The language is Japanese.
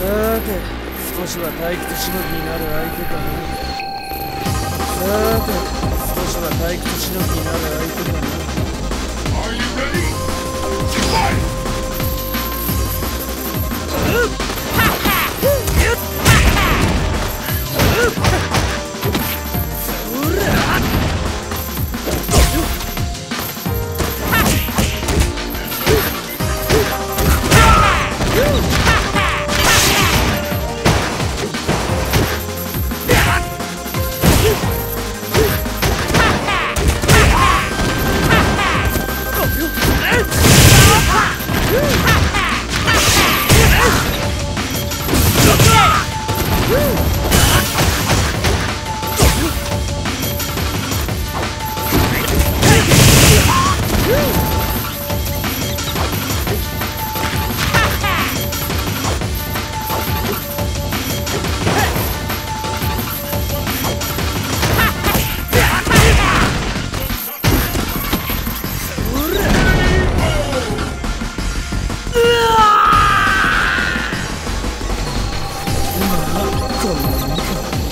さて少しは退屈しのぎになる相手かなさて少しは退屈しのぎになる相手かな。你要做我的人